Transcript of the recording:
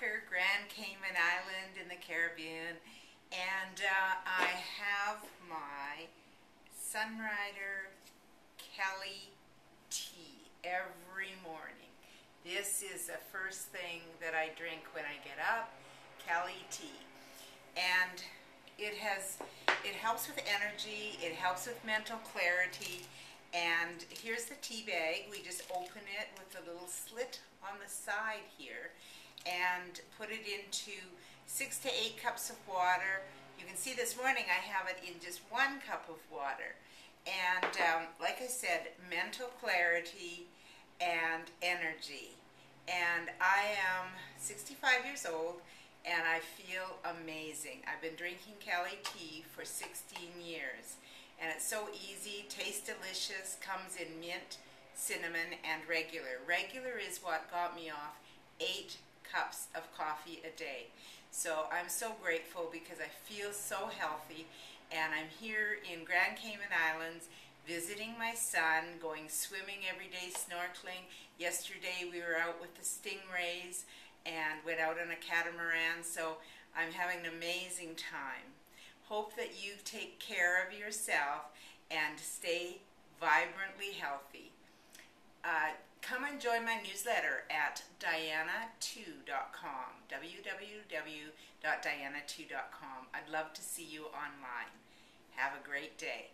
Tucker, Grand Cayman Island in the Caribbean, and uh, I have my Sunrider Calli tea every morning. This is the first thing that I drink when I get up, Calli tea. And it has, it helps with energy, it helps with mental clarity, and here's the tea bag. We just open it with a little slit on the side here and put it into six to eight cups of water. You can see this morning I have it in just one cup of water. And um, like I said, mental clarity and energy. And I am 65 years old and I feel amazing. I've been drinking Calli tea for 16 years and it's so easy, tastes delicious, comes in mint, cinnamon, and regular. Regular is what got me off eight cups of coffee a day. So I'm so grateful because I feel so healthy and I'm here in Grand Cayman Islands visiting my son, going swimming every day, snorkeling. Yesterday we were out with the stingrays and went out on a catamaran, so I'm having an amazing time. Hope that you take care of yourself and stay vibrantly healthy. Uh, come and join my newsletter at diana2.com, www.diana2.com. I'd love to see you online. Have a great day.